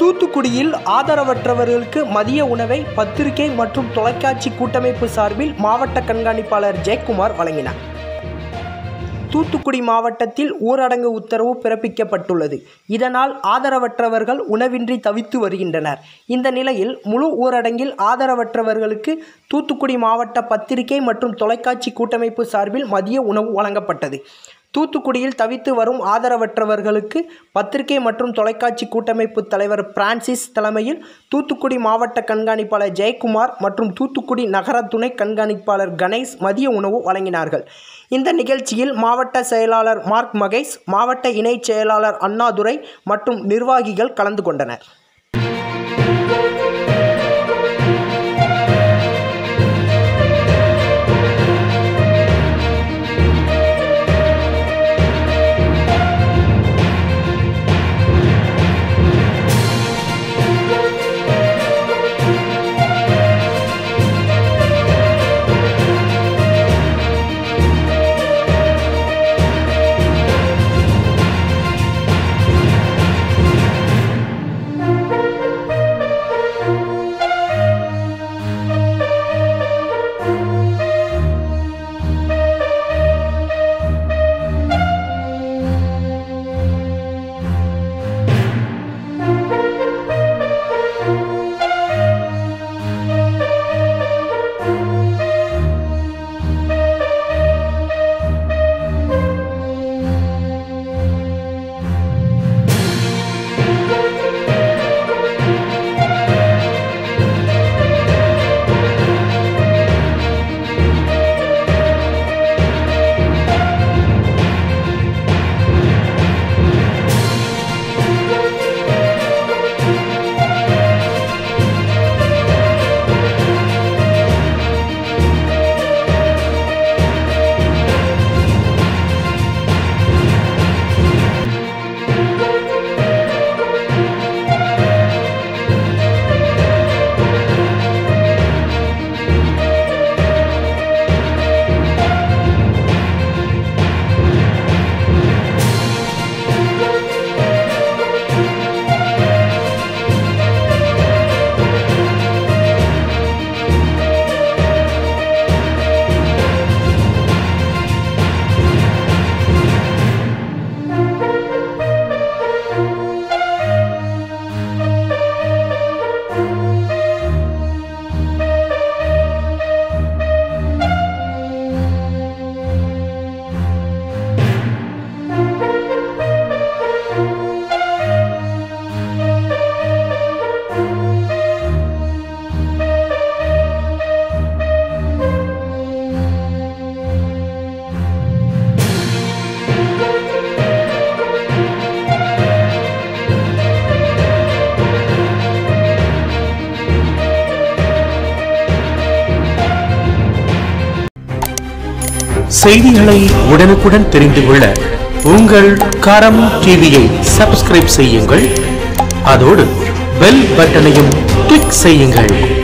தூத்துக்குடியில் ஆதரவற்றவர்களுக்கு மதிய உணவை பத்திரிகை மற்றும் தொலைக்காட்சி கூட்டமைப்பு சார்பில் மாவட்ட கண்காணிப்பாளர் ஜெயக்குமார் வழங்கினார். தூத்துக்குடி மாவட்டத்தில் ஊரடங்கு உத்தரவு பிறப்பிக்கப்பட்டுள்ளது. இதனால் ஆதரவற்றவர்கள் உணவின்றி தவித்து வருகின்றனர். இந்த நிலையில் முழு ஊரடங்கில் ஆதரவற்றவர்களுக்கு தூத்துக்குடி மாவட்ட பத்திரிகை மற்றும் தொலைக்காட்சி கூட்டமைப்பு சார்பில் மதிய உணவு வழங்கப்பட்டது. தூத்துக்குடியில் தவித்து வரும் ஆதரவற்றவர்களுக்கு பத்திரிகை மற்றும் தொலைக்காட்சி கூட்டமைப்பு தலைவர் பிரான்சிஸ் தலைமையில் தூத்துக்குடி மாவட்ட கண்காணிப்பாளர் ஜெயக்குமார் மற்றும் தூத்துக்குடி நகர துணை கண்காணிப்பாளர் கணேஷ் மதிய உணவு வழங்கினார்கள். இந்த நிகழ்ச்சியில் மாவட்ட செயலாளர் மார்க் மகேஷ் மாவட்ட இணைச் செயலாளர் அண்ணாதுரை மற்றும் நிர்வாகிகள் கலந்து கொண்டனர். செய்திகளை உடனுக்குடன் தெரிந்து கொள்ள உங்கள் கரம் டிவியை சப்ஸ்கிரைப் செய்யுங்கள். அதோடு பெல் பட்டனையும் கிளிக் செய்யுங்கள்.